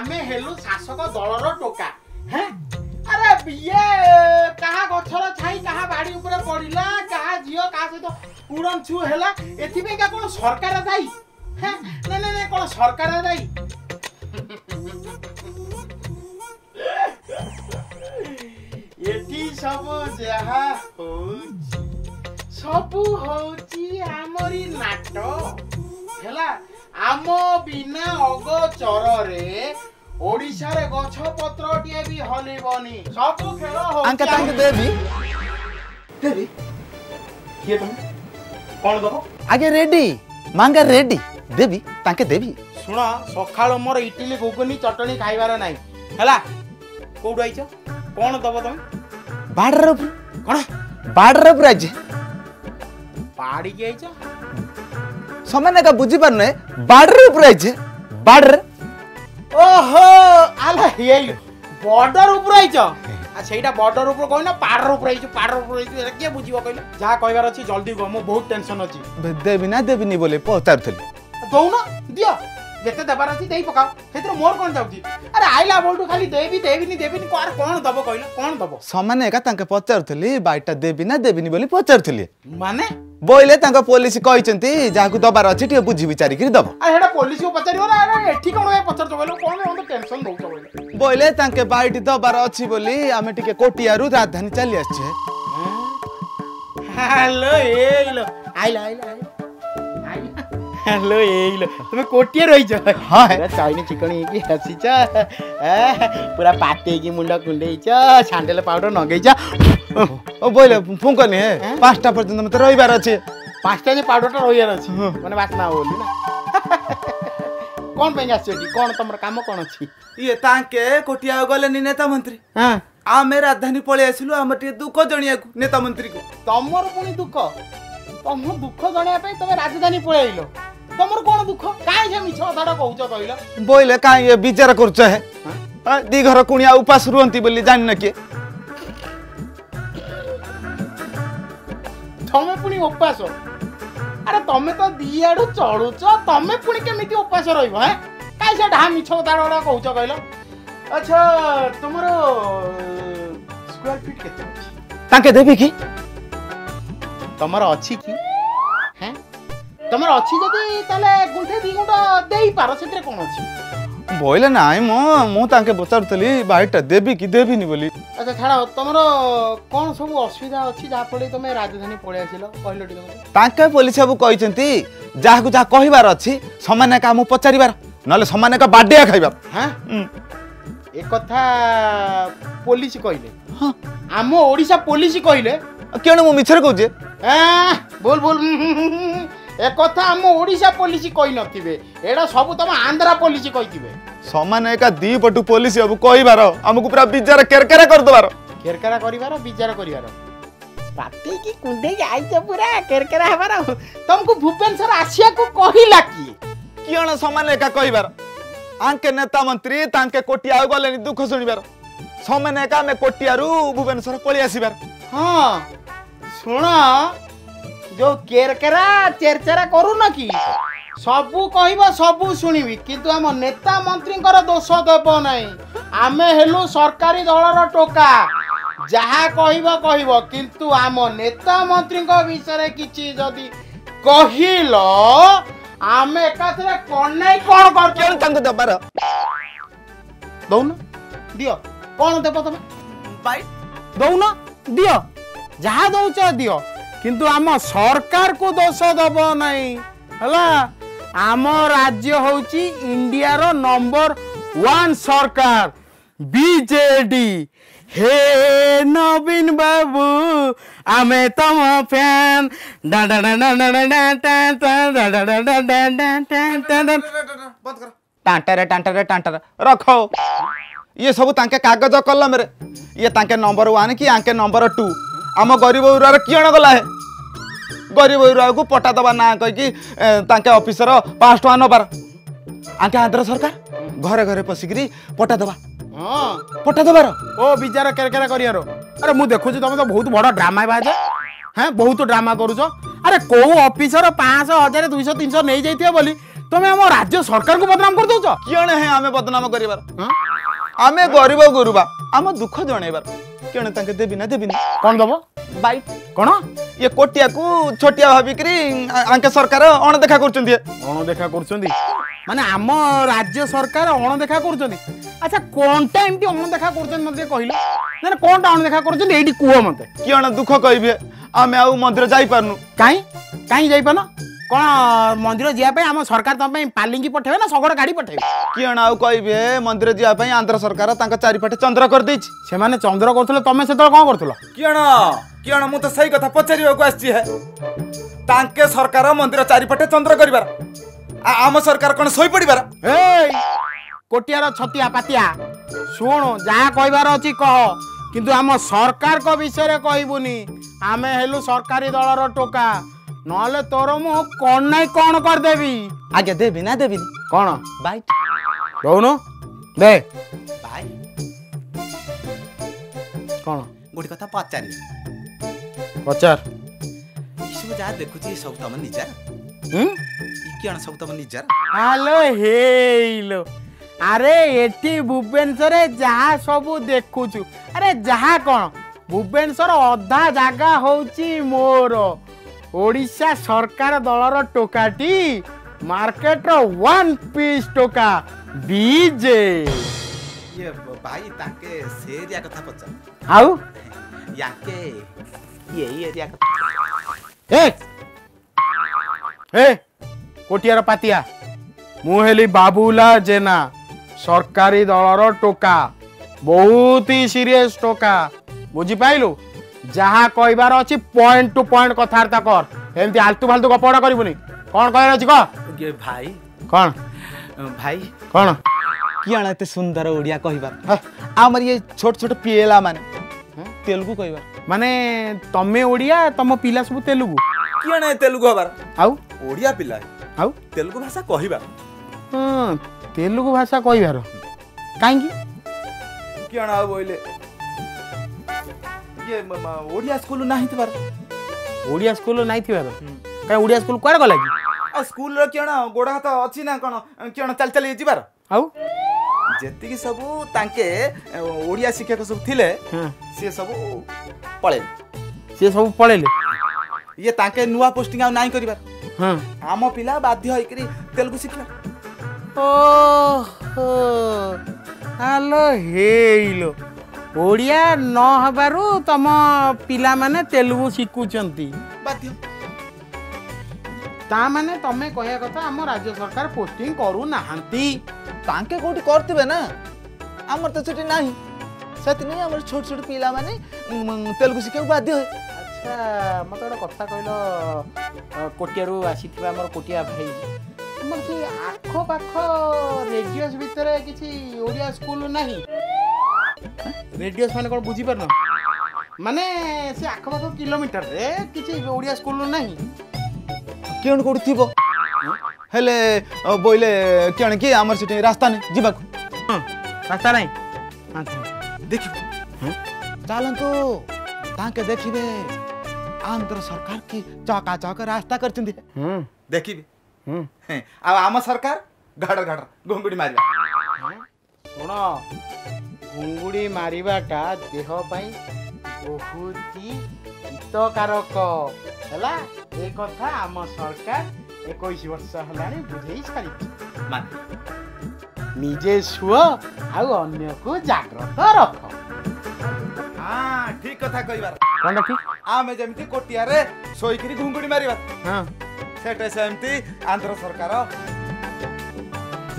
ଆମେ ହେଲୁ ଶାସକ ଦଳର ଟୋକା ହେଁ ଆରେ ଇଏ କାହା ଗଛର ଛାଇ କାହା ବାଡ଼ି ଉପରେ ପଡ଼ିଲା କାହା ଝିଅ କାହା ସହିତ କୁଡ଼ନ୍ ଛୁଁ ହେଲା ଏଥିପାଇଁକା କ'ଣ ସରକାର ଦାୟୀ ହେଁ ନାଇଁ ନାଇଁ କ'ଣ ସରକାର ଦାୟୀ देवी देवी किए तुम कौन दबो आगे रेडी मांगा रेडी देवी ताके देवी ଶୁଣ ସକାଳ ମୋର ଇଟିଲି ଘୁଗୁନି ଚଟଣି ଖାଇବାର ନାହିଁ ହେଲା କୋଉଠୁ ଆଇଛ କଣ ଦବ ତମେ ବାଡ଼ର କଣ ବାଡ଼ର ପୁରା ଯେ ବାଡ଼ିକି ଆଇଛ ସେମାନେ କା ବୁଝିପାରୁନେ ବାଡ଼ର ଉପରେ ଆଇଛେ ବାଡ଼ରେ ଓହୋ ଆଲା ହେଇ ବର୍ଡର ଉପରେ ଆଇଛ ସେଇଟା ବର୍ଡର ଉପରେ କହିଲ ପାରର ଉପରେ ହେଇଛୁ ପାରର ଉପରେ ହେଇଛୁ ଏଇଟା କିଏ ବୁଝିବ କହିଲ ଯାହା କହିବାର ଅଛି ଜଲ୍ଦି କୁହ ମୁଁ ବହୁତ ଟେନସନ୍ ଅଛି ଦେବି ନା ଦେବିନି ବୋଲି ପଚାରୁଥିଲି ଦଉନ ଦିଅ ଯେତେ ଦେବାର ଅଛି ଦେଇ ପକାଅ ସେଥିରେ ମୋର କ'ଣ ଯାଉଛି ଆରେ ଆଇଲା ବେଳଠୁ ଖାଲି ଦେବି ଦେବିନି ଦେବିନି କୁଆଡ଼େ କ'ଣ ଦବ କହିଲ କ'ଣ ଦବ ସମାନେ ଏକା ତାଙ୍କେ ପଚାରୁଥିଲି ବାଇଟା ଦେବି ନା ଦେବିନି ବୋଲି ପଚାରୁଥିଲି ମାନେ ବୋଇଲେ ତାଙ୍କ ପୋଲିସ କହିଛନ୍ତି ଯାହାକୁ ଦବାର ଅଛି ଟିକେ ବୁଝି ବିଚାରିକିରି ଦବ ଆରେ ହେଟା ପୋଲିସକୁ ପଚାରିବ ନା ଏଠି କ'ଣ ପଚାରୁଛ କହିଲ କ'ଣ ଟେନସନ୍ ଦଉଛ କହିଲ বইলে তাকে বাড়িটি দেবার অছি বলি আমি টিকে কোটিয়ারু রাজধানী চালি আসছে হ্যালো এইলো আইলো আইলো হ্যালো এইলো তুমি কোটিয়ে রইছ হ্যাঁ চাইনি চিকন হইকি হাসিছ পুরা পাটেইকি মুন্ড কুন্ডেইছ স্যান্ডেল পাউডার নগেইছ ও বইলে ফুঙ্কনি হ্যাঁ পাঁচটা পর্যন্ত মতো রইবার আছে পাঁচটা যে পাউডারটা রইবার আছে মানে বাসনা বলি না कौन पे आसो कौन तुम कम कौन अच्छी ये तांके कोटिया गले नेता मंत्री हाँ आम राजधानी पलि आसलु आम टे दुख जनिया नेता मंत्री को तुमर पुणी दुख तुम दुख जनिया तुम राजधानी पलि आइल तमर कौन दुख कहीं से मिछ कथाटा कहच कहल बोले कहीं ये विचार कर है दी घर कुणिया उपास रुहंती बोली जान किए तुम पुणी उपास ଆରେ ତମେ ତ ଦି ଆଡୁ ଚଳୁଛ ତମେ ପୁଣି କେମିତି ଉପାସ ରହିବ ହେ କାହିଁ ସେ ଢା ମିଛ କଥା ଗୁଡ଼ା କହୁଛ କହିଲ ଆଚ୍ଛା ତୁମର ସ୍କୋୟାର ଫିଟ୍ କେତେ ଅଛି ତାଙ୍କେ ଦେବି କି ତମର ଅଛି କି ହେଁ ତମର ଅଛି ଯଦି ତାହେଲେ ଗୁଣ୍ଠେ ଦି ଗୁଣ୍ଠ ଦେଇପାର ସେଥିରେ କ'ଣ ଅଛି ବୋଇଲେ ନାଇଁ ମୁଁ ମୁଁ ତାଙ୍କେ ପଚାରୁଥିଲି ବାଇକ୍ଟା ଦେବି କି ଦେବିନି ବୋଲି আচ্ছা ଛାଡ଼ ତମର କ'ଣ ସବୁ ଅସୁବିଧା ଅଛି ଯାହାଫଳରେ ତମେ ରାଜଧାନୀ ପଳେଇ ଆସିଲ କହିଲ ଟିକେ ତାଙ୍କେ ପୋଲିସ ବାବୁ କହିଛନ୍ତି ଯାହାକୁ ଯାହା କହିବାର ଅଛି ସମାନ ଏକା ଆମକୁ ପଚାରିବାର ନହେଲେ ସମାନ ଏକା ବାଡ଼ିଆ ଖାଇବା ଏ କଥା ପୋଲିସ କହିଲେ ଆମ ଓଡ଼ିଶା ପୋଲିସ କହିଲେ କେଣୁ ମୁଁ ମିଛରେ କହୁଛି ବୋଲ ବୋଲ একথা আমি ওড়িশা পুলিশ কইনথিবে এটা সব তুমি আন্ধ্রা পুলিশ কইতিবে সমান একা দুই পটু পুলিশ বাবু কইবার আমাকে পুরা বিজার কেরকেরা করদবার কেরকেরা করিবার বিজার করিবার রাতে কি কুন্দে আইছ পুরা কেরকেরা হবার তমকু ভুপেন স্যার আসিয়াকু কহিলা কি কিয়ণ সমান একা কইবার আঙ্কে নেতা মন্ত্রী তাঙ্কে কোটিয়া গলেনি দুঃখ শুনিবার সমান একা আমি কোটিয়ারু ভুবনেশ্বর পলি আসিবার হ্যাঁ শোনা ଯୋଉ କେରକେରା ଚେରଚେରା କରୁନ କି ସବୁ କହିବ ସବୁ ଶୁଣିବି କିନ୍ତୁ ଆମ ନେତା ମନ୍ତ୍ରୀଙ୍କର ଦୋଷ ଦେବ ନାହିଁ ଆମେ ହେଲୁ ସରକାରୀ ଦଳର ଟୋକା ଯାହା କହିବ କହିବ କିନ୍ତୁ ଆମ ନେତା ମନ୍ତ୍ରୀଙ୍କ ବିଷୟରେ କିଛି ଯଦି କହିଲ ଆମେ ଏକାଥରେ କଣେଇ କଣ କରୁଛୁ ତାଙ୍କୁ ଦେବାର ଦଉନ ଦିଅ କଣ ଦେବ ତମେ ଦଉନ ଦିଅ ଯାହା ଦଉଛ ଦିଅ কিন্তু আম সরকারকে দোষ দেব নাই ହେଲା ଆମ ରାଜ୍ୟ ହେଉଛି ଇଣ୍ଡିଆର ନମ୍ବର ୱାନ୍ ସରକାର ବିଜେଡି ହେ ନବୀନ ବାବୁ ଆମେ ତମ ଫ୍ୟାନ୍ ଟାଣ୍ଟାରେ ଟାଣ୍ଟାରେ ଟାଣ୍ଟାରେ ରଖ ଇଏ ସବୁ ତାଙ୍କେ କାଗଜ କଲମରେ ଇଏ ତାଙ୍କେ ନମ୍ବର ୱାନ୍ କି ଆଙ୍କେ ନମ୍ବର ଟୁ आम गरीब एरियार किण गला है गरीब एरिया को पटा दबा ना कहीकि अफिसर पाँच टाँग नबार आंके आंध्र सरकार घरे घरे पशिक पटा दबा हाँ पटा दबार ओ विचार के अरे मुझे देखु तुम तो बहुत बड़ ड्रामा बाज हाँ बहुत ड्रामा करुच अरे कौ अफिसर पाँच हजार दुई तीन नहीं जाइए बोली राज्य सरकार को बदनाम कर दौ किए आम बदनाम कर ଆମେ ଗରିବ ଗୁରୁବା ଆମ ଦୁଃଖ ଜଣେଇବାର କେଣେ ତାଙ୍କେ ଦେବି ନା ଦେବିନି କ'ଣ ଦବ ବାଇଟ୍ କ'ଣ ଇଏ କୋଟିଆକୁ ଛୋଟିଆ ଭାବିକିରି ଆଙ୍କେ ସରକାର ଅଣଦେଖା କରୁଛନ୍ତି ଅଣଦେଖା କରୁଛନ୍ତି ମାନେ ଆମ ରାଜ୍ୟ ସରକାର ଅଣଦେଖା କରୁଛନ୍ତି ଆଚ୍ଛା କ'ଣଟା ଏମିତି ଅଣଦେଖା କରୁଛନ୍ତି ମୋତେ କହିଲେ ନା କ'ଣଟା ଅଣଦେଖା କରୁଛନ୍ତି ଏଇଠି କୁହ ମୋତେ କିଅଣ ଦୁଃଖ କହିବେ ଆମେ ଆଉ ମନ୍ଦିର ଯାଇପାରୁନୁ କାହିଁ କାହିଁ ଯାଇପାରୁନ କ'ଣ ମନ୍ଦିର ଯିବା ପାଇଁ ଆମ ସରକାର ତମ ପାଇଁ ପାଲିଙ୍କି ପଠେଇବେ ନା ଶଗଡ଼ ଗାଡ଼ି ପଠେଇବେ କିଅଣ ଆଉ କହିବେ ମନ୍ଦିର ଯିବା ପାଇଁ ଆନ୍ଧ୍ର ସରକାର ତାଙ୍କ ଚାରିପାଟେ ଚନ୍ଦ୍ର କରିଦେଇଛି ସେମାନେ ଚନ୍ଦ୍ର କରୁଥିଲେ ତମେ ସେତେବେଳେ କ'ଣ କରୁଥିଲ କିଅଣ କିଅଣ ମୁଁ ତ ସେଇ କଥା ପଚାରିବାକୁ ଆସିଛି ହେ ତାଙ୍କେ ସରକାର ମନ୍ଦିର ଚାରିପାଟେ ଚନ୍ଦ୍ର କରିବାର ଆମ ସରକାର କ'ଣ ଶୋଇପଡ଼ିବାର କୋଟିଆର ଛତିଆ ପାତିଆ ଶୁଣୁ ଯାହା କହିବାର ଅଛି କହ କିନ୍ତୁ ଆମ ସରକାରଙ୍କ ବିଷୟରେ କହିବୁନି ଆମେ ହେଲୁ ସରକାରୀ ଦଳର ଟୋକା ନହେଲେ ତୋର ମୁଁ କ'ଣ ନାଇଁ କ'ଣ କରିଦେବି ଆଜ୍ଞା ଦେବି ନା ଦେବିନି କ'ଣ ବାଇଟ୍ ରହୁନୁ ଦେ ବାଇ କ'ଣ ଗୋଟେ କଥା ପଚାରିବି ପଚାର ଏସବୁ ଯାହା ଦେଖୁଛି ସବୁ ତମ ନିଜର କିଅଣ ସବୁ ତମ ନିଜର ହ୍ୟାଲୋ ହେଇଲୋ ଆରେ ଏଠି ଭୁବନେଶ୍ୱରରେ ଯାହା ସବୁ ଦେଖୁଛୁ ଆରେ ଯାହା କ'ଣ ଭୁବନେଶ୍ୱର ଅଧା ଜାଗା ହେଉଛି ମୋର ଓଡ଼ିଶା ସରକାର ଦଳର ଟୋକାଟି ମାର୍କେଟର ୱାନ୍ ପିସ୍ ଟୋକା ବିଜେ ଭାଇ ତାଙ୍କେ ସେ ଏରିଆ କଥା ପଚାର ଆଉ ୟାକେ ଏଇ ଏରିଆ କଥା ଏ କୋଟିଆର ପାତିଆ ମୁଁ ହେଲି ବାବୁଲା ଜେନା ସରକାରୀ ଦଳର ଟୋକା ବହୁତ ହି ସିରିୟସ୍ ଟୋକା ବୁଝିପାରିଲୁ ଯାହା କହିବାର ଅଛି ପଏଣ୍ଟ ଟୁ ପଏଣ୍ଟ କଥାବାର୍ତ୍ତା କର ଏମିତି ଆଲତୁ ଫାଲତୁ ଗପଡ଼ା କରିବୁନି କ'ଣ କହିବାର ଅଛି କହ ଭାଇ କ'ଣ ଭାଇ କ'ଣ କିଅଣ ଏତେ ସୁନ୍ଦର ଓଡ଼ିଆ କହିବାର ଆମର ଇଏ ଛୋଟ ଛୋଟ ପିଏଲା ମାନେ ତେଲୁଗୁ କହିବାର ମାନେ ତମେ ଓଡ଼ିଆ ତମ ପିଲା ସବୁ ତେଲୁଗୁ କିଅଣ ତେଲୁଗୁ ହବାର ଆଉ ଓଡ଼ିଆ ପିଲା ଆଉ ତେଲୁଗୁ ଭାଷା କହିବାର ତେଲୁଗୁ ଭାଷା କହିବାର କାହିଁକି କିଅଣ ଆଉ ବୋଇଲେ ଇଏ ଓଡ଼ିଆ ସ୍କୁଲ ନାହିଁ ଥିବାର ଓଡ଼ିଆ ସ୍କୁଲ ନାହିଁ ଥିବାର କାହିଁ ଓଡ଼ିଆ ସ୍କୁଲ କୁଆଡ଼େ ଗଲା କି ଆଉ ସ୍କୁଲର କ'ଣ ଗୋଡ଼ ହାତ ଅଛି ନା କ'ଣ କ'ଣ ଚାଲି ଚାଲି ଯିବାର ଆଉ ଯେତିକି ସବୁ ତାଙ୍କେ ଓଡ଼ିଆ ଶିକ୍ଷକ ସବୁ ଥିଲେ ସିଏ ସବୁ ପଳେଇଲେ ସିଏ ସବୁ ପଳେଇଲେ ଇଏ ତାଙ୍କେ ନୂଆ ପୋଷ୍ଟିଂ ଆଉ ନାହିଁ କରିବାର ଆମ ପିଲା ବାଧ୍ୟ ହେଇକିରି ତେଲୁଗୁ ଶିଖିବା ଓହୋ ଆଲୋ ହେଇଲୋ ଓଡ଼ିଆ ନ ହେବାରୁ ତମ ପିଲାମାନେ ତେଲୁଗୁ ଶିଖୁଛନ୍ତି ତାମାନେ ତମେ କହିବା କଥା ଆମ ରାଜ୍ୟ ସରକାର ପୋଷ୍ଟିଂ କରୁନାହାନ୍ତି ତାଙ୍କେ କୋଉଠି କରିଥିବେ ନା ଆମର ତ ସେଠି ନାହିଁ ସେଥିପାଇଁ ଆମର ଛୋଟ ଛୋଟ ପିଲାମାନେ ତେଲୁଗୁ ଶିଖିବାକୁ ବାଧ୍ୟ ହୁଏ ଆଚ୍ଛା ମୋତେ ଗୋଟେ କଥା କହିଲ କୋଟିଆରୁ ଆସିଥିବା ଆମର କୋଟିଆ ଭାଇ ଆମର ସେ ଆଖପାଖ ରେଜିଅସ୍ ଭିତରେ କିଛି ଓଡ଼ିଆ ସ୍କୁଲ ନାହିଁ ରେଡିଓସ୍ ମାନେ କ'ଣ ବୁଝିପାରୁନ ମାନେ ସେ ଆଖପାଖ କିଲୋମିଟରରେ କିଛି ଓଡ଼ିଆ ସ୍କୁଲ ନାହିଁ କେଉଁଠି କେଉଁଠି ଥିବ ହେଲେ ବୋଇଲେ କେଣ କି ଆମର ସେଠି ରାସ୍ତା ନାହିଁ ଯିବାକୁ ରାସ୍ତା ନାହିଁ ଦେଖିବୁ ଚାଲନ୍ତୁ ତାଙ୍କେ ଦେଖିବେ ଆନ୍ଧ୍ର ସରକାର କି ଚକା ଚକ ରାସ୍ତା କରିଛନ୍ତି ଦେଖିବି ଆଉ ଆମ ସରକାର ଘାଡ଼ ଘାଡ଼ ଘୁଙ୍ଗୁଡ଼ି ମାରିବା ଶୁଣ ଘୁଙ୍ଗୁଡ଼ି ମାରିବାଟା ଦେହ ପାଇଁ ବହୁତ ହି ହିତକାରକ ହେଲା ଏ କଥା ଆମ ସରକାର ଏକୋଇଶ ବର୍ଷ ହେଲାଣି ବୁଝେଇ ସାରିଛି ମାନେ ନିଜେ ଶୁଅ ଆଉ ଅନ୍ୟକୁ ଜାଗ୍ରତ ରଖ ହଁ ଠିକ କଥା କହିବାର କଣ ଠିକ ଆମେ ଯେମିତି କୋଟିଆରେ ଶୋଇକିରି ଘୁଙ୍ଗୁଡ଼ି ମାରିବା ହଁ ସେଟା ସେମିତି ଆନ୍ଧ୍ର ସରକାର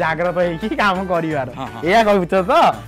ଜାଗ୍ରତ ହେଇକି କାମ କରିବାର ଏଇଆ କହିବୁ ତ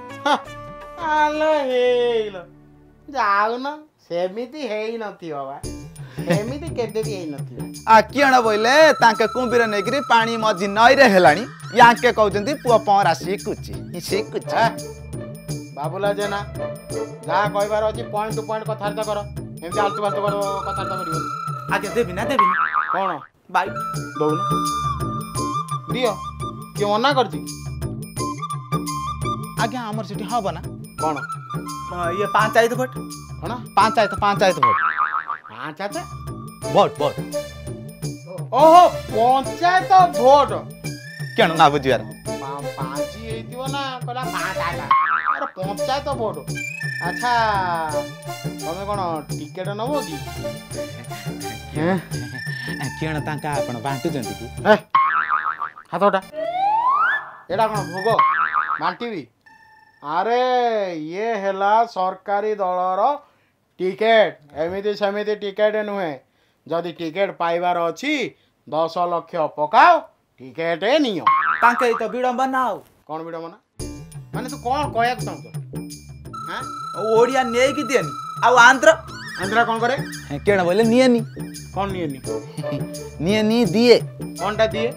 ଆଲୋ ହେଇଲ ଯାଉନ ସେମିତି ହେଇନଥିବ ବା ସେମିତି କେବେ ବି ହେଇନଥିବ ଆ କିଅଣ ବୋଇଲେ ତାଙ୍କେ କୁମ୍ଭୀର ନେଇକିରି ପାଣି ମଝି ନଈରେ ହେଲାଣି ୟାଙ୍କେ କହୁଛନ୍ତି ପୁଅ ପହଁରା ଶିଖୁଛି ଶିଖୁଛି ବାବୁଲା ଜେନା ଯାହା କହିବାର ଅଛି ପଏଣ୍ଟ ଟୁ ପଏଣ୍ଟ କଥାବାର୍ତ୍ତା କର ଏମିତି ଆଲତୁ ଫାଲତୁ କଥାବାର୍ତ୍ତା କରିବ ଆଜ୍ଞା ଦେବି ନା ଦେବି କ'ଣ ବାଇ ଦଉନ ଦିଅ କିଏ ମନା କରିଛି ଆଜ୍ଞା ଆମର ସେଠି ହବ ନା କ'ଣ ଇଏ ପାଞ୍ଚାୟତ ଭୋଟ କ'ଣ panchayat panchayat vote panchayat vote vote ଓହୋ ପଞ୍ଚାୟତ ଭୋଟ କେଣ ନା ବୁଝିବାର ପାଞ୍ଚି ହେଇଥିବ ନା କହିଲା ପାଞ୍ଚାୟତ ପଞ୍ଚାୟତ ଭୋଟ ଆଚ୍ଛା ତମେ କ'ଣ ଟିକେଟ ନେବ କି କେଣ ତାଙ୍କ ଆପଣ ବାଣ୍ଟୁଛନ୍ତି କି ହାତଟା ଏଇଟା କ'ଣ ଭୋଗ ବାଣ୍ଟିବି आरे ये हैला सरकारी दल रिकेट एमती सेमती टिकेट नुहे जदि टिकेट पाइबार अच्छी दस लक्ष पकाओ टिकेट नि कौन विड़म्बना मान तू कौन कह ओडिया नहीं दिए आंध्र आंध्र कौन करे कण कौन निये नी दिए कौन टा दिए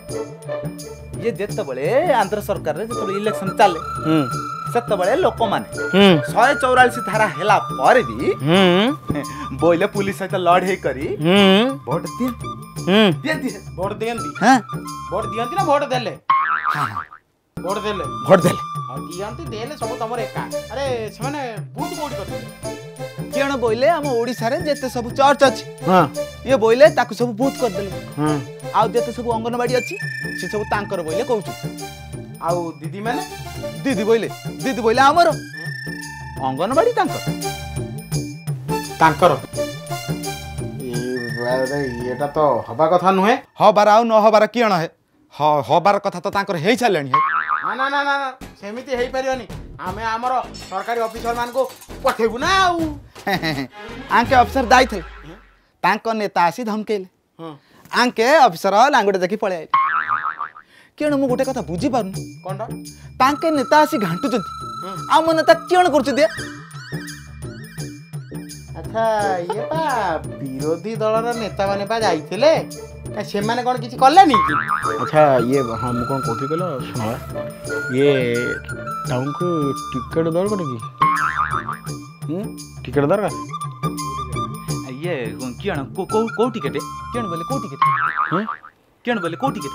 ये जेत बोले आंध्र सरकार इलेक्शन चले ସେତେବେଳେ ଲୋକମାନେ ଶହେ ଚଉରାଳିଶ ଧାରା ହେଲା ପରେ ବି ବୋଇଲେ ପୁଲିସ ସହିତ ଲଢେଇ କରି ଭୋଟ ଦିଅନ୍ତି ଭୋଟ ଦିଅନ୍ତି ଭୋଟ ଦିଅନ୍ତି ନା ଭୋଟ ଦେଲେ ଭୋଟ ଦେଲେ ଭୋଟ ଦେଲେ ଦିଅନ୍ତି ଦେଲେ ସବୁ ତମର ଏକା ଆରେ ସେମାନେ ବୁଥ କୋଉଠି କରିଥିଲେ କିରଣ ବୋଇଲେ ଆମ ଓଡ଼ିଶାରେ ଯେତେ ସବୁ ଚର୍ଚ୍ଚ ଅଛି ଇଏ ବୋଇଲେ ତାକୁ ସବୁ ବୁଥ କରିଦେଲେ ଆଉ ଯେତେ ସବୁ ଅଙ୍ଗନବାଡି ଅଛି ସେ ସବୁ ତାଙ୍କର ବୋଇଲେ କହୁଛୁ ଆଉ ଦିଦି ମାନେ ଦିଦି ବୋଇଲେ ଦିଦି ବୋଇଲେ ଆମର ଅଙ୍ଗନବାଡ଼ି ତାଙ୍କର ତାଙ୍କର ଏଇଟା ତ ହବା କଥା ନୁହେଁ ହବାର ଆଉ ନ ହବାର କିଅଣ ହେ ହବାର କଥା ତ ତାଙ୍କର ହେଇସାରିଲାଣି ନା ନା ନା ସେମିତି ହେଇପାରିବନି ଆମେ ଆମର ସରକାରୀ ଅଫିସର ମାନଙ୍କୁ ପଠେଇବୁ ନା ଆଉ ଆଙ୍କେ ଅଫିସର ଯାଇଥିଲେ ତାଙ୍କ ନେତା ଆସି ଧମକେଇଲେ ଆଙ୍କେ ଅଫିସର ଲାଙ୍ଗୁଡ଼ ଦେଖି ପଳେଇ ଆଇଲେ କିରଣ ମୁଁ ଗୋଟେ କଥା ବୁଝିପାରୁନି କ'ଣଟା ତାଙ୍କେ ନେତା ଆସି ଘାଣ୍ଟୁଛନ୍ତି ଆମ ନେତା କିଅଣ କରୁଛନ୍ତି ଆଚ୍ଛା ଇଏ ବା ବିରୋଧୀ ଦଳର ନେତାମାନେ ବା ଯାଇଥିଲେ ସେମାନେ କ'ଣ କିଛି କଲେନି ଆଚ୍ଛା ଇଏ ହଁ ମୁଁ କ'ଣ କହୁଥିଲି କହିଲ ଶୁଣ ଇଏ ତାଙ୍କୁ ଟିକେଟ୍ ଦରକାର କି ଟିକେଟ୍ ଦରକାର ଇଏ କିଅଣ କେଉଁ ଟିକେଟ୍ କିଅଣ ବୋଲେ କେଉଁ ଟିକେଟ୍ କିଅଣ ବୋଲେ କେଉଁ ଟିକେଟ୍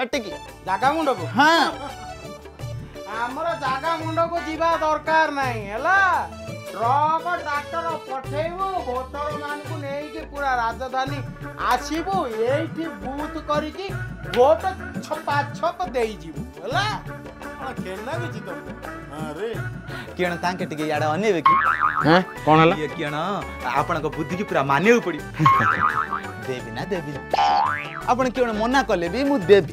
ସେଠିକି ଜାଗା ମୁଣ୍ଡକୁ ହଁ ଆମର ଜାଗା ମୁଣ୍ଡକୁ ଯିବା ଦରକାର ନାହିଁ ହେଲା ଟ୍ରକ୍ ଡାକ୍ତର ପଠେଇବୁ ଭୋଟର ମାନଙ୍କୁ ନେଇକି ପୁରା ରାଜଧାନୀ ଆସିବୁ ଏଇଠି ବୁଥ୍ କରିକି ଭୋଟ ଛପା ଛପ ଦେଇଯିବୁ ହେଲା କେନା କିଛି ତମକୁ ଆରେ କିଅଣ ତାଙ୍କେ ଟିକେ ଇଆଡ଼େ ଅନେଇବେ କି କ'ଣ ହେଲା କିଅଣ ଆପଣଙ୍କ ବୁଦ୍ଧିକି ପୁରା ମାନିବାକୁ ପଡ଼ିବ ଦେବି ନା ଦେବି ଆପଣ କିଅଣ ମନା କଲେ ବି ମୁଁ ଦେବି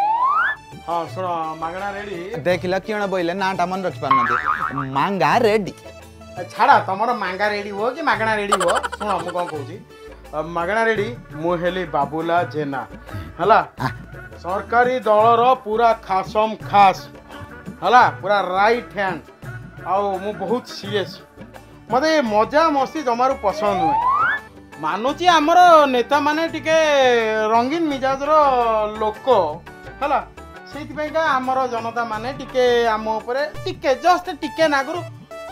ହଁ ଶୁଣ ମାଗଣା ରେଡି ଦେଖିଲ କିଣ ବୋଇଲେ ନାଁଟା ମନେ ରଖିପାରୁନାହାନ୍ତି ମାଙ୍ଗା ରେଡି ଛାଡ଼ ତମର ମାଙ୍ଗା ରେଡି ହୁଅ କି ମାଗଣା ରେଡି ହୁଅ ଶୁଣ ମୁଁ କ'ଣ କହୁଛି ମାଗଣା ରେଡି ମୁଁ ହେଲି ବାବୁଲା ଜେନା ହେଲା ସରକାରୀ ଦଳର ପୁରା ଖାସମ ଖାସ ହେଲା ପୁରା ରାଇଟ୍ ହ୍ୟାଣ୍ଡ ଆଉ ମୁଁ ବହୁତ ସିରିୟସ୍ ମୋତେ ମଜା ମସ୍ତି ଜମାରୁ ପସନ୍ଦ ନୁହେଁ ମାନୁଛି ଆମର ନେତାମାନେ ଟିକେ ରଙ୍ଗୀନ ମିଜାଜର ଲୋକ ହେଲା ସେଇଥିପାଇଁକା ଆମର ଜନତାମାନେ ଟିକେ ଆମ ଉପରେ ଟିକେ ଜଷ୍ଟ ଟିକେ ନାଗରୁ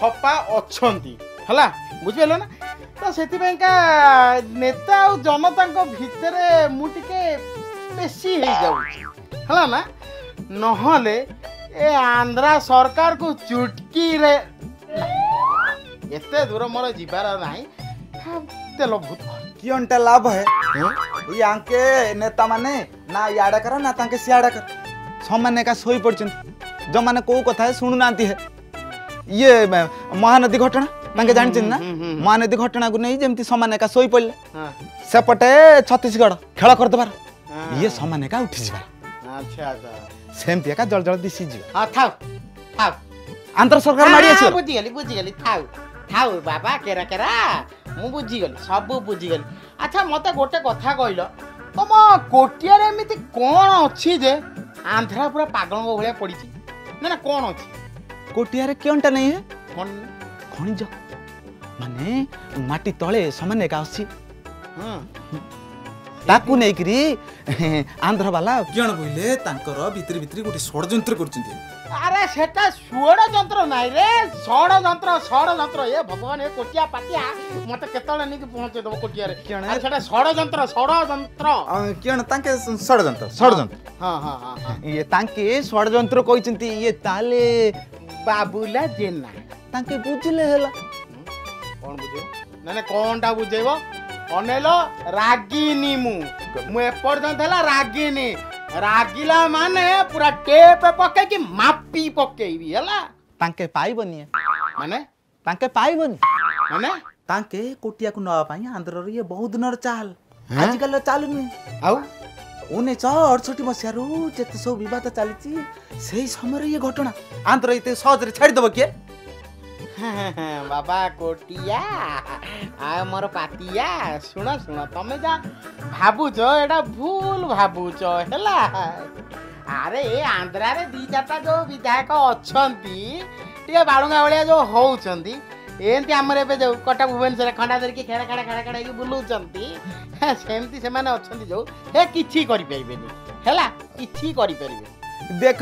ଫପା ଅଛନ୍ତି ହେଲା ବୁଝିପାରିଲ ନା ତ ସେଥିପାଇଁକା ନେତା ଆଉ ଜନତାଙ୍କ ଭିତରେ ମୁଁ ଟିକେ ବେଶୀ ହେଇଯାଉଛି ହେଲା ନା ନହେଲେ ଏ ଆନ୍ଧ୍ରା ସରକାରକୁ ଚୁଟକିରେ ଏତେ ଦୂର ମୋର ଯିବାର ନାହିଁ ତେଲ ବହୁତ କିଅନ୍ଟା ଲାଭ ହେ ଇଏ ଆଙ୍କେ ନେତାମାନେ ନା ଇଆଡ଼େ କର ନା ତାଙ୍କେ ସିଆଡ଼େ କର ସେମାନେ ଏକା ଶୋଇପଡ଼ିଛନ୍ତି ଯେଉଁମାନେ କେଉଁ କଥା ଶୁଣୁନାହାନ୍ତି ଇଏ ମହାନଦୀ ଘଟଣା ତାଙ୍କେ ଜାଣିଛନ୍ତି ନା ମହାନଦୀ ଘଟଣାକୁ ନେଇ ଯେମିତି ସମାନ ଏକା ଶୋଇପଡ଼ିଲେ ସେପଟେ ଛତିଶଗଡ଼ ଖେଳ କରିଦେବାର ଇଏ ସମାନ ଏକା ଉଠିଯିବାର ସେମିତି ଏକା ଜଳ ଜଳ ଦିଶିଯିବ ଆନ୍ଧ୍ର ସରକାର ମାଡ଼ି ଆସିବ ବୁଝିଗଲି ବୁଝିଗଲି ଥାଉ ଥାଉ ବାବା କେରା କେରା ମୁଁ ବୁଝିଗଲି ସବୁ ବୁଝିଗଲି ଆଚ୍ଛା ମତେ ଗୋଟେ କଥା କହିଲ ତମ କୋଟିଆରେ ଏମିତି କ'ଣ ଅଛି ଯେ ଆନ୍ଧ୍ରା ପୁରା ପାଗଳଙ୍କ ଭଳିଆ ପଡ଼ିଛି ନା ନା କ'ଣ ଅଛି କୋଟିଆରେ କେଉଁଟା ନାହିଁ କ'ଣ ଖଣିଜ ମାନେ ମାଟି ତଳେ ସମାନ ଏକା ଅଛି ହଁ ତାକୁ ନେଇକିରି ଆନ୍ଧ୍ର ବାଲା ଜଣ ବୋଇଲେ ତାଙ୍କର ଭିତରେ ଭିତରେ ଗୋଟେ ଷଡ଼ଯନ୍ତ୍ର କରୁଛନ୍ତି ଆରେ ସେଟା ଷଡ଼ଯନ୍ତ୍ର ନାଇଁ ରେ ଷଡ଼ଯନ୍ତ୍ର ଷଡ଼ଯନ୍ତ୍ର ଏ ଭଗବାନ ଏ କୋଟିଆ ପାଟିଆ ମତେ କେତେବେଳେ ନେଇକି ପହଞ୍ଚେଇ ଦବ କୋଟିଆରେ ସେଟା ଷଡ଼ଯନ୍ତ୍ର ଷଡ଼ଯନ୍ତ୍ର କିରଣ ତାଙ୍କେ ଷଡ଼ଯନ୍ତ୍ର ଷଡ଼ଯନ୍ତ୍ର ହଁ ହଁ ହଁ ଇଏ ତାଙ୍କେ ଷଡ଼ଯନ୍ତ୍ର କହିଛନ୍ତି ଇଏ ତାହେଲେ ବାବୁଲା ଜେନା ତାଙ୍କେ ବୁଝିଲେ ହେଲା କ'ଣ ବୁଝେଇବ ନା ନା କ'ଣଟା ବୁଝେଇବ ଅନେଲ ରାଗିନି ମୁଁ ମୁଁ ଏପର୍ଯ୍ୟନ୍ତ ହେଲା ରାଗିନି ରାଗିଲା ମାନେ ପୁରା ଟେପ୍ ପକେଇକି ମାପି ପକେଇବି ହେଲା ତାଙ୍କେ ପାଇବନି ମାନେ ତାଙ୍କେ ପାଇବନି ମାନେ ତାଙ୍କେ କୋଟିଆକୁ ନେବା ପାଇଁ ଆନ୍ଧ୍ରର ଇଏ ବହୁ ଦିନର ଚାଲ ଆଜିକାଲି ଚାଲୁ ନୁହେଁ ଆଉ ଉଣେଇଶହ ଅଠଷଠି ମସିହାରୁ ଯେତେ ସବୁ ବିବାଦ ଚାଲିଛି ସେଇ ସମୟରେ ଇଏ ଘଟଣା ଆନ୍ଧ୍ର ଏତେ ସହଜରେ ଛାଡ଼ିଦେବ କିଏ ବାବା କୋଟିଆ ଆଉ ମୋର ପାତିଆ ଶୁଣ ଶୁଣ ତମେ ଯା ଭାବୁଛ ଏଇଟା ଭୁଲ ଭାବୁଛ ହେଲା ଆରେ ଏ ଆନ୍ଧ୍ରାରେ ଦି ଚାରିଟା ଯେଉଁ ବିଧାୟକ ଅଛନ୍ତି ଟିକେ ବାଳୁଙ୍ଗା ଭଳିଆ ଯେଉଁ ହେଉଛନ୍ତି ଏମିତି ଆମର ଏବେ ଯେଉଁ କଟକ ଭୁବନେଶ୍ୱର ଖଣ୍ଡା ଧରିକି ଖେଳ ଖେଳ ଖେଳ ଖେଳ ହେଇକି ବୁଲୁଛନ୍ତି ସେମିତି ସେମାନେ ଅଛନ୍ତି ଯେଉଁ ହେ କିଛି କରିପାରିବେନି ହେଲା କିଛି କରିପାରିବେ ଦେଖ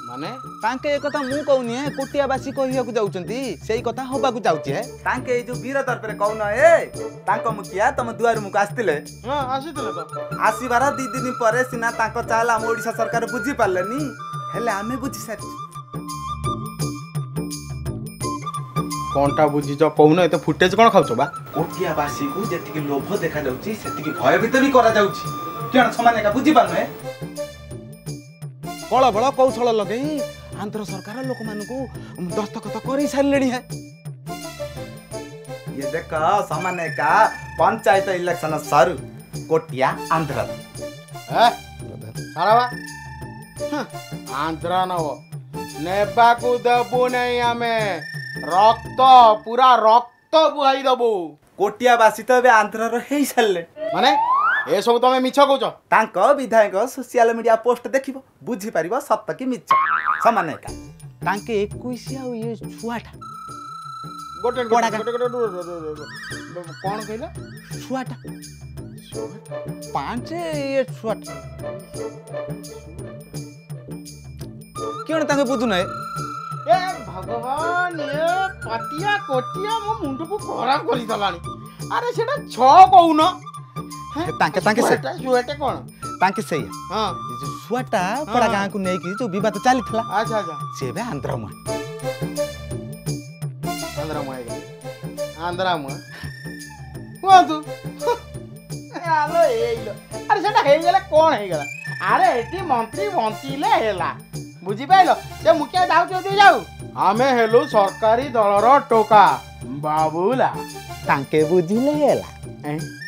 ମାନେ ତାଙ୍କେ ଏ କଥା ମୁଁ କହୁନି କୋଟିଆବାସୀ କହିବାକୁ ଯାଉଛନ୍ତି ସେଇ କଥା ହବାକୁ ଯାଉଛି ତାଙ୍କେ ଏଇ ଯୋଉ ବୀର ତରଫରେ କହୁନ ଏ ତାଙ୍କ ମୁଖିଆ ତମ ଦୁଆର ମୁଖ ଆସିଥିଲେ ହଁ ଆସିଥିଲେ ଆସିବାର ଦି ଦିନ ପରେ ସିନା ତାଙ୍କ ଚାଲ ଆମ ଓଡ଼ିଶା ସରକାର ବୁଝି ପାରିଲେନି ହେଲେ ଆମେ ବୁଝି ସାରିଛୁ କଣଟା ବୁଝିଛ କହୁନ ଏତେ ଫୁଟେଜ କ'ଣ ଖାଉଛ ବା କୋଟିଆବାସୀକୁ ଯେତିକି ଲୋଭ ଦେଖାଯାଉଛି ସେତିକି ଭୟଭୀତ ବି କରାଯାଉଛି ଜଣ ସମାନ ଏକା ବୁଝିପାରୁନେ কলবল কৌশল লগাই আন্ধ্র সরকার লোক দস্তখত করে সারে হ্যাঁ ये देख सामने का पंचायत इलेक्शन सर कोटिया आंध्र आंध्र नव नेबाकू दबु नहीं आमे रक्त पूरा रक्त बुहाई दबु कोटिया तो आंध्र रही सारे माने ଏସବୁ ତମେ ମିଛ କହୁଛ ତାଙ୍କ ବିଧାୟକ ସୋସିଆଲ ମିଡିଆ ପୋଷ୍ଟ ଦେଖିବ ବୁଝିପାରିବ ସତ କି ମିଛ ସମାନ ଏକା ତାଙ୍କେ ଏକୋଇଶ ଆଉ ଇଏ ଛୁଆଟା ଗୋଟେ କ'ଣ କହିଲ ଛୁଆଟା ପାଞ୍ଚ ଇଏ ଛୁଆଟା କିଅଣ ତାଙ୍କେ ବୁଝୁନ ଏ ଭଗବାନ ଏ ପାଟିଆ କୋଟିଆ ମୋ ମୁଣ୍ଡକୁ ଖରାପ କରିଦେଲାଣି ଆରେ ସେଟା ଛଅ କହୁନ ତାଙ୍କେ ତାଙ୍କେ ଶୁଆଟା କ'ଣ ତାଙ୍କେ ସେଇଆ ହଁ ଶୁଆଟା ପଡ଼ା ଗାଁକୁ ନେଇକି ଯୋଉ ବିବାଦ ଚାଲିଥିଲା ଆଚ୍ଛା ଆଚ୍ଛା ସେ ଏବେ ଆନ୍ଧ୍ରମୁହାଁ ଆନ୍ଧ୍ରମୁହାଁ ଆନ୍ଧ୍ରମୁହାଁ କୁହନ୍ତୁ ଆଲୋ ହେଇଗଲ ଆରେ ସେଟା ହେଇଗଲା କ'ଣ ହେଇଗଲା ଆରେ ଏଠି ମନ୍ତ୍ରୀ ବଞ୍ଚିଲେ ହେଲା ବୁଝିପାରିଲ ସେ ମୁଖିଆ ଯାଉଛନ୍ତି ଯାଉ ଆମେ ହେଲୁ ସରକାରୀ ଦଳର ଟୋକା ବାବୁଲା ତାଙ୍କେ ବୁଝିଲେ ହେଲା